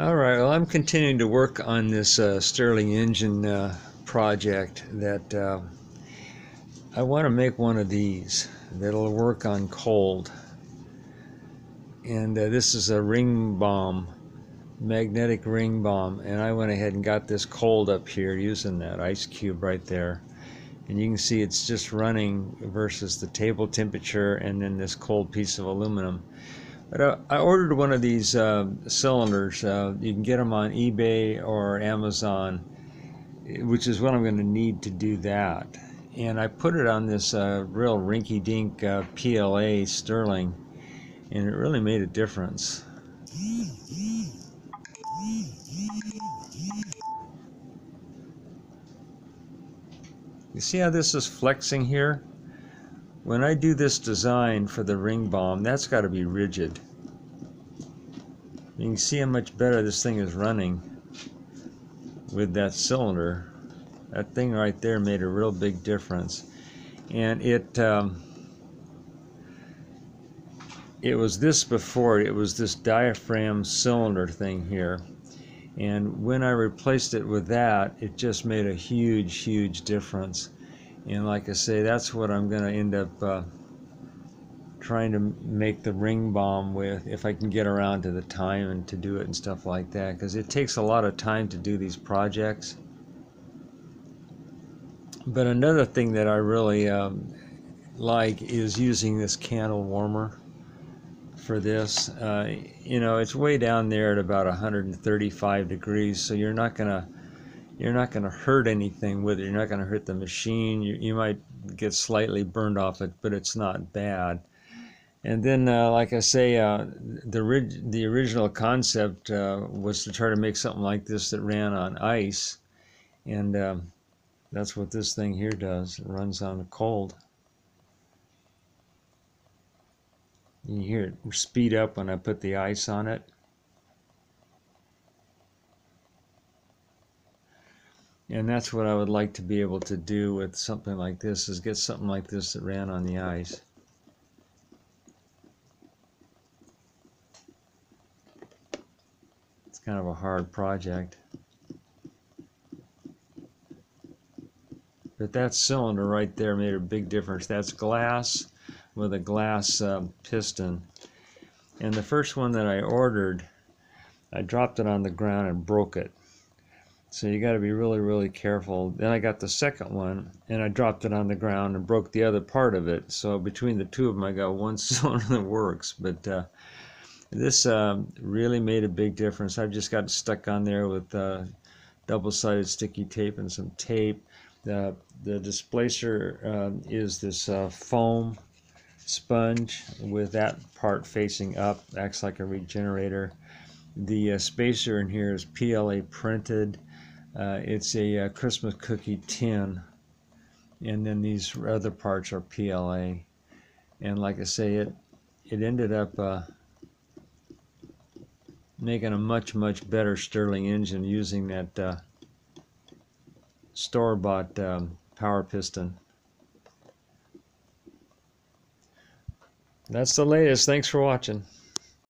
All right, well, I'm continuing to work on this uh, Stirling engine uh, project that uh, I want to make one of these that'll work on cold. And uh, this is a Ringbom, magnetic Ringbom. And I went ahead and got this cold up here using that ice cube right there. And you can see it's just running versus the table temperature and then this cold piece of aluminum. But uh, I ordered one of these uh, cylinders. Uh, you can get them on eBay or Amazon, which is what I'm going to need to do that. And I put it on this uh, real rinky-dink uh, PLA Stirling, and it really made a difference. You see how this is flexing here? When I do this design for the Ringbom, that's got to be rigid. You can see how much better this thing is running with that cylinder. That thing right there made a real big difference. And it, um, it was this before, it was this diaphragm cylinder thing here. And when I replaced it with that, it just made a huge, huge difference and like I say that's what I'm gonna end up uh, trying to make the Ringbom with if I can get around to the time and to do it and stuff like that because it takes a lot of time to do these projects but another thing that I really um, like is using this candle warmer for this uh, you know it's way down there at about 135 degrees so you're not gonna you're not to hurt anything with it. You're not to hurt the machine. You, you might get slightly burned off it, but it's not bad. And then, uh, like I say, uh, the, the original concept uh, was to try to make something like this that ran on ice. And um, that's what this thing here does. It runs on the cold. You hear it speed up when I put the ice on it. and that's what I would like to be able to do with something like this is get something like this that ran on the ice kind of a hard project but that cylinder right there made a big difference that's glass with a glass uh, piston and the first one that I ordered I dropped it on the ground and broke it so you got to be really, really careful. Then I got the second one and I dropped it on the ground and broke the other part of it. So between the two of them, I got one cylinder that works. But uh, this uh, really made a big difference. I've just got stuck on there with uh, double-sided sticky tape and some tape. The, the displacer um, is this uh, foam sponge with that part facing up. Acts like a regenerator. The uh, spacer in here is PLA printed. Uh, it's a, a, uh, Christmas cookie tin, and then these other parts are PLA. And like I say, it it ended up uh, making a much much better Stirling engine using that uh, store-bought um, power piston. That's the latest. Thanks for watching.